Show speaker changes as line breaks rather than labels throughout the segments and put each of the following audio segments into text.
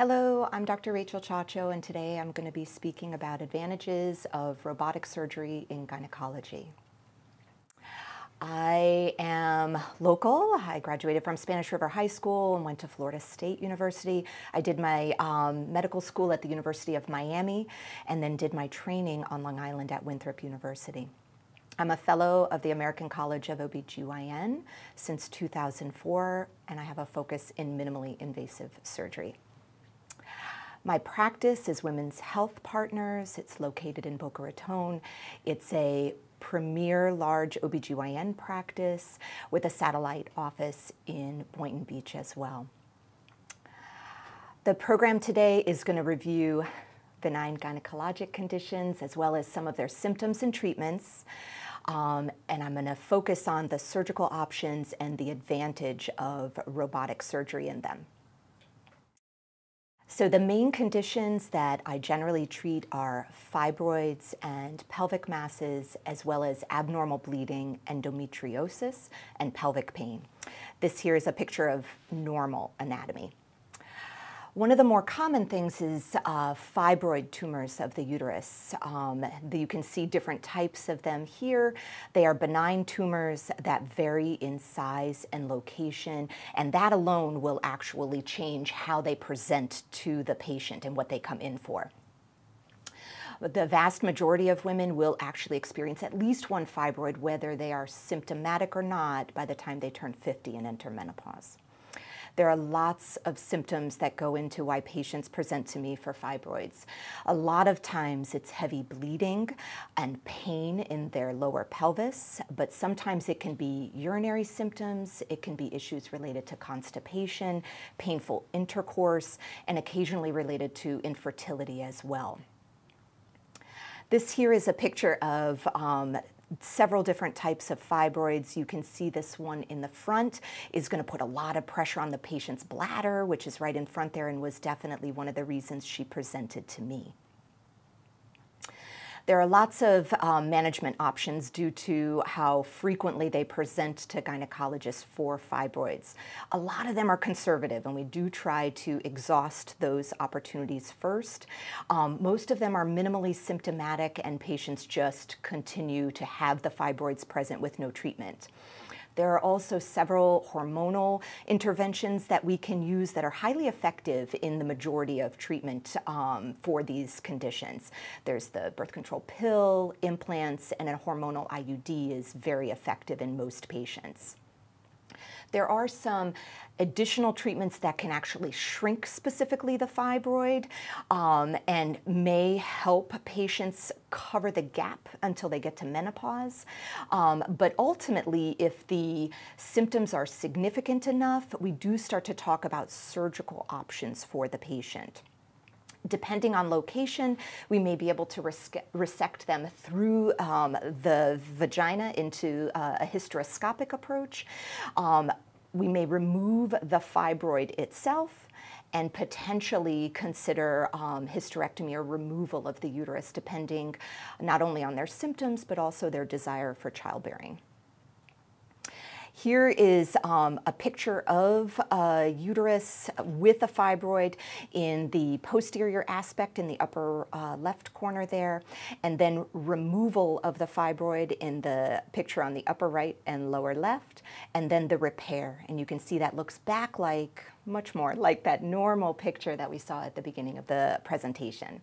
Hello, I'm Dr. Rachel Ciaccio, and today I'm going to be speaking about advantages of robotic surgery in gynecology. I am local. I graduated from Spanish River High School and went to Florida State University. I did my um, medical school at the University of Miami and then did my training on Long Island at Winthrop University. I'm a fellow of the American College of OBGYN since 2004, and I have a focus in minimally invasive surgery. My practice is Women's Health Partners. It's located in Boca Raton. It's a premier large OBGYN practice with a satellite office in Boynton Beach as well. The program today is going to review benign gynecologic conditions as well as some of their symptoms and treatments. Um, and I'm going to focus on the surgical options and the advantage of robotic surgery in them. So the main conditions that I generally treat are fibroids and pelvic masses, as well as abnormal bleeding, endometriosis, and pelvic pain. This here is a picture of normal anatomy. One of the more common things is uh, fibroid tumors of the uterus. Um, you can see different types of them here. They are benign tumors that vary in size and location, and that alone will actually change how they present to the patient and what they come in for the vast majority of women will actually experience at least one fibroid, whether they are symptomatic or not, by the time they turn 50 and enter menopause. There are lots of symptoms that go into why patients present to me for fibroids. A lot of times it's heavy bleeding and pain in their lower pelvis, but sometimes it can be urinary symptoms, it can be issues related to constipation, painful intercourse, and occasionally related to infertility as well. This here is a picture of um, several different types of fibroids. You can see this one in the front is going to put a lot of pressure on the patient's bladder, which is right in front there and was definitely one of the reasons she presented to me. There are lots of um, management options due to how frequently they present to gynecologists for fibroids. A lot of them are conservative, and we do try to exhaust those opportunities first. Um, most of them are minimally symptomatic, and patients just continue to have the fibroids present with no treatment. There are also several hormonal interventions that we can use that are highly effective in the majority of treatment um, for these conditions. There's the birth control pill, implants, and a hormonal IUD is very effective in most patients. There are some additional treatments that can actually shrink specifically the fibroid um, and may help patients cover the gap until they get to menopause. Um, but ultimately, if the symptoms are significant enough, we do start to talk about surgical options for the patient. Depending on location, we may be able to resect them through um, the vagina into uh, a hysteroscopic approach. Um, we may remove the fibroid itself and potentially consider um, hysterectomy or removal of the uterus, depending not only on their symptoms, but also their desire for childbearing. Here is um, a picture of a uterus with a fibroid in the posterior aspect in the upper uh, left corner there, and then removal of the fibroid in the picture on the upper right and lower left, and then the repair. And you can see that looks back like, much more like that normal picture that we saw at the beginning of the presentation.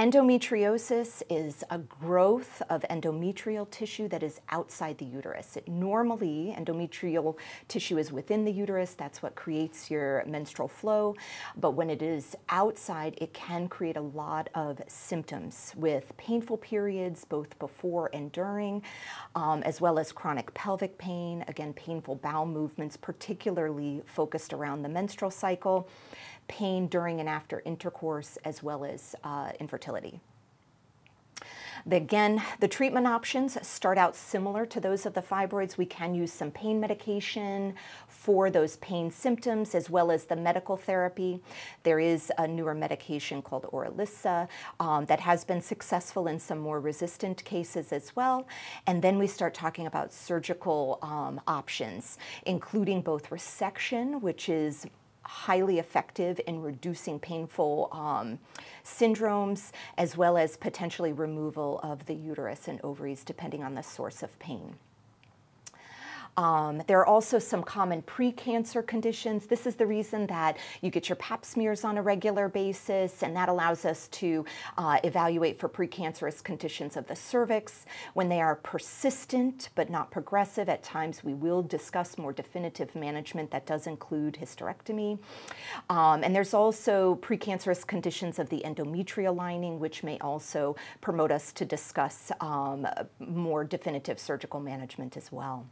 Endometriosis is a growth of endometrial tissue that is outside the uterus. It normally, endometrial tissue is within the uterus. That's what creates your menstrual flow. But when it is outside, it can create a lot of symptoms with painful periods, both before and during, um, as well as chronic pelvic pain, again, painful bowel movements, particularly focused around the menstrual cycle pain during and after intercourse, as well as uh, infertility. Again, the treatment options start out similar to those of the fibroids. We can use some pain medication for those pain symptoms as well as the medical therapy. There is a newer medication called Orilissa um, that has been successful in some more resistant cases as well. And then we start talking about surgical um, options, including both resection, which is highly effective in reducing painful um, syndromes, as well as potentially removal of the uterus and ovaries, depending on the source of pain. Um, there are also some common precancer conditions. This is the reason that you get your pap smears on a regular basis, and that allows us to uh, evaluate for precancerous conditions of the cervix. When they are persistent but not progressive, at times we will discuss more definitive management that does include hysterectomy. Um, and there's also precancerous conditions of the endometrial lining, which may also promote us to discuss um, more definitive surgical management as well.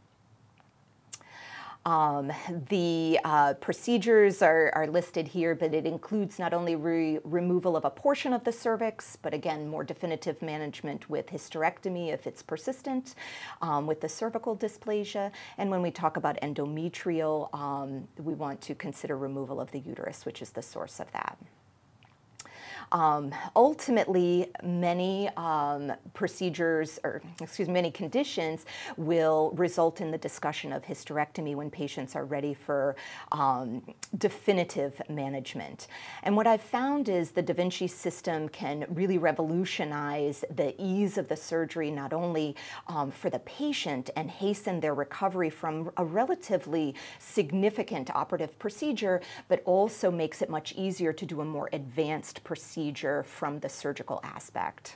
Um, the uh, procedures are, are, listed here, but it includes not only re removal of a portion of the cervix, but again, more definitive management with hysterectomy if it's persistent, um, with the cervical dysplasia. And when we talk about endometrial, um, we want to consider removal of the uterus, which is the source of that. Um, ultimately, many um, procedures, or excuse me, many conditions will result in the discussion of hysterectomy when patients are ready for um, definitive management. And what I've found is the Da Vinci system can really revolutionize the ease of the surgery, not only um, for the patient and hasten their recovery from a relatively significant operative procedure, but also makes it much easier to do a more advanced procedure procedure from the surgical aspect.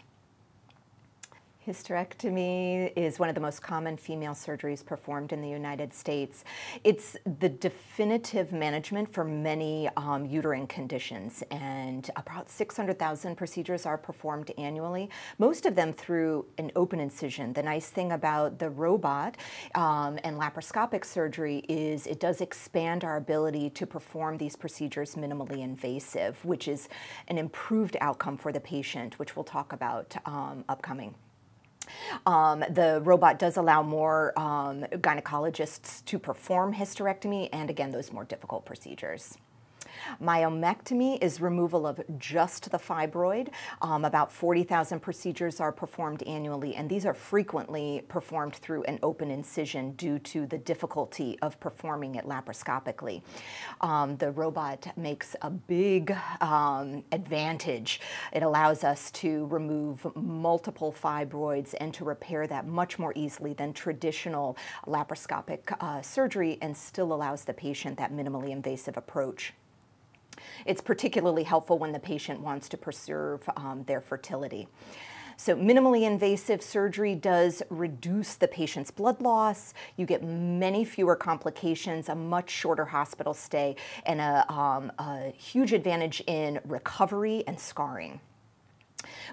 Hysterectomy is one of the most common female surgeries performed in the United States. It's the definitive management for many um, uterine conditions, and about 600,000 procedures are performed annually, most of them through an open incision. The nice thing about the robot um, and laparoscopic surgery is it does expand our ability to perform these procedures minimally invasive, which is an improved outcome for the patient, which we'll talk about um, upcoming. Um, the robot does allow more um, gynecologists to perform hysterectomy and again, those more difficult procedures. Myomectomy is removal of just the fibroid. Um, about 40,000 procedures are performed annually, and these are frequently performed through an open incision due to the difficulty of performing it laparoscopically. Um, the robot makes a big um, advantage. It allows us to remove multiple fibroids and to repair that much more easily than traditional laparoscopic uh, surgery and still allows the patient that minimally invasive approach. It's particularly helpful when the patient wants to preserve um, their fertility. So minimally invasive surgery does reduce the patient's blood loss. You get many fewer complications, a much shorter hospital stay, and a, um, a huge advantage in recovery and scarring.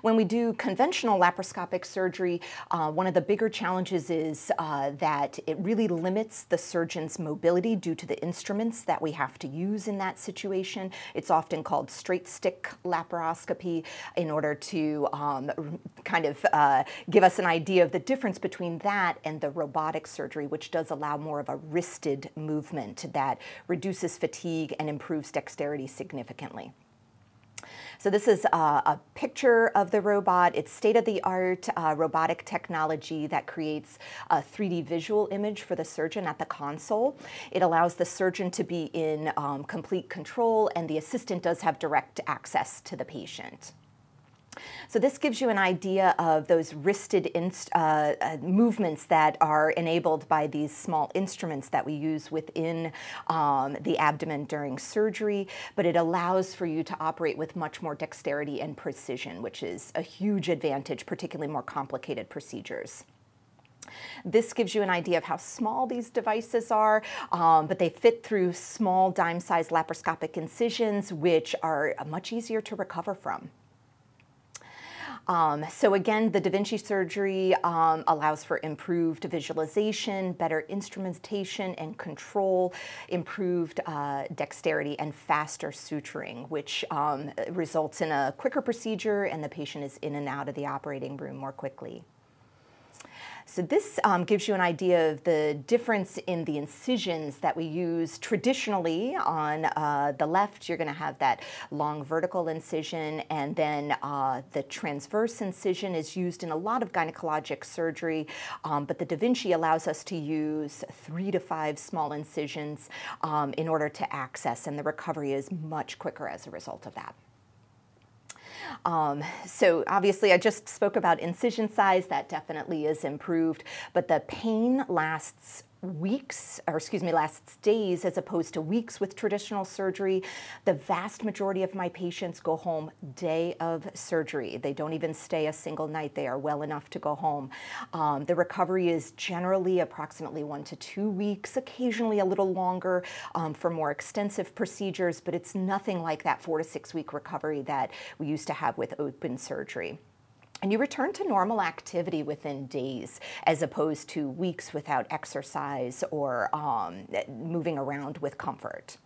When we do conventional laparoscopic surgery, uh, one of the bigger challenges is uh, that it really limits the surgeon's mobility due to the instruments that we have to use in that situation. It's often called straight stick laparoscopy in order to um, kind of uh, give us an idea of the difference between that and the robotic surgery, which does allow more of a wristed movement that reduces fatigue and improves dexterity significantly. So this is a, a picture of the robot. It's state-of-the-art uh, robotic technology that creates a 3D visual image for the surgeon at the console. It allows the surgeon to be in um, complete control and the assistant does have direct access to the patient. So this gives you an idea of those wristed uh, uh, movements that are enabled by these small instruments that we use within um, the abdomen during surgery, but it allows for you to operate with much more dexterity and precision, which is a huge advantage, particularly more complicated procedures. This gives you an idea of how small these devices are, um, but they fit through small dime-sized laparoscopic incisions, which are much easier to recover from. Um, so again, the Da Vinci surgery um, allows for improved visualization, better instrumentation and control, improved uh, dexterity, and faster suturing, which um, results in a quicker procedure and the patient is in and out of the operating room more quickly. So this um, gives you an idea of the difference in the incisions that we use traditionally. On uh, the left, you're going to have that long vertical incision, and then uh, the transverse incision is used in a lot of gynecologic surgery, um, but the Da Vinci allows us to use three to five small incisions um, in order to access, and the recovery is much quicker as a result of that. Um, so obviously I just spoke about incision size, that definitely is improved, but the pain lasts weeks, or excuse me, lasts days as opposed to weeks with traditional surgery. The vast majority of my patients go home day of surgery. They don't even stay a single night. They are well enough to go home. Um, the recovery is generally approximately one to two weeks, occasionally a little longer um, for more extensive procedures, but it's nothing like that four to six week recovery that we used to have with open surgery and you return to normal activity within days as opposed to weeks without exercise or um, moving around with comfort.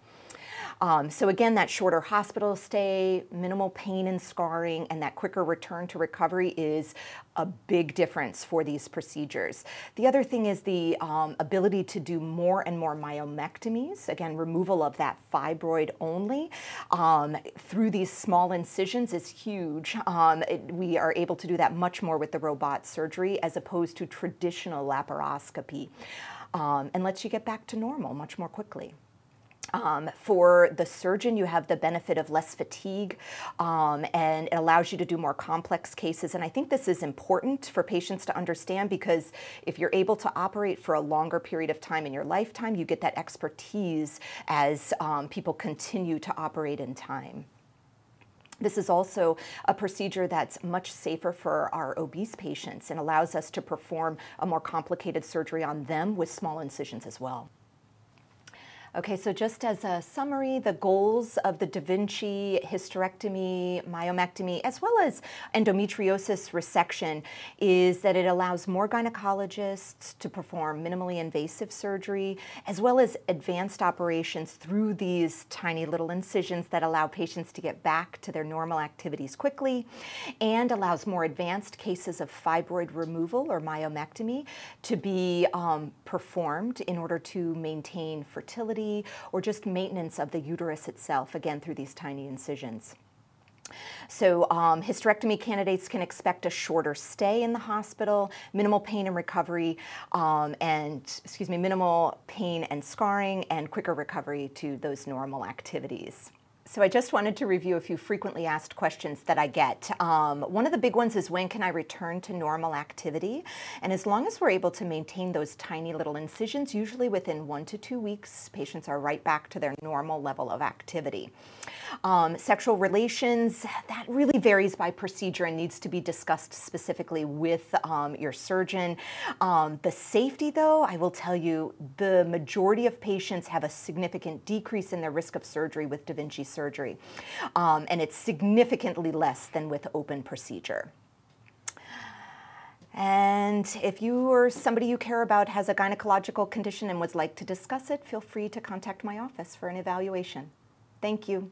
Um, so again, that shorter hospital stay, minimal pain and scarring, and that quicker return to recovery is a big difference for these procedures. The other thing is the um, ability to do more and more myomectomies, again, removal of that fibroid only um, through these small incisions is huge. Um, it, we are able to do that much more with the robot surgery as opposed to traditional laparoscopy um, and lets you get back to normal much more quickly. Um, for the surgeon, you have the benefit of less fatigue um, and it allows you to do more complex cases. And I think this is important for patients to understand because if you're able to operate for a longer period of time in your lifetime, you get that expertise as um, people continue to operate in time. This is also a procedure that's much safer for our obese patients and allows us to perform a more complicated surgery on them with small incisions as well. Okay, so just as a summary, the goals of the Da Vinci hysterectomy, myomectomy, as well as endometriosis resection is that it allows more gynecologists to perform minimally invasive surgery, as well as advanced operations through these tiny little incisions that allow patients to get back to their normal activities quickly, and allows more advanced cases of fibroid removal or myomectomy to be um, performed in order to maintain fertility or just maintenance of the uterus itself, again through these tiny incisions. So um, hysterectomy candidates can expect a shorter stay in the hospital, minimal pain and recovery, um, and excuse me, minimal pain and scarring, and quicker recovery to those normal activities. So I just wanted to review a few frequently asked questions that I get. Um, one of the big ones is when can I return to normal activity? And as long as we're able to maintain those tiny little incisions, usually within one to two weeks, patients are right back to their normal level of activity. Um, sexual relations, that really varies by procedure and needs to be discussed specifically with um, your surgeon. Um, the safety, though, I will tell you, the majority of patients have a significant decrease in their risk of surgery with Da Vinci surgery, um, and it's significantly less than with open procedure. And if you or somebody you care about has a gynecological condition and would like to discuss it, feel free to contact my office for an evaluation. Thank you.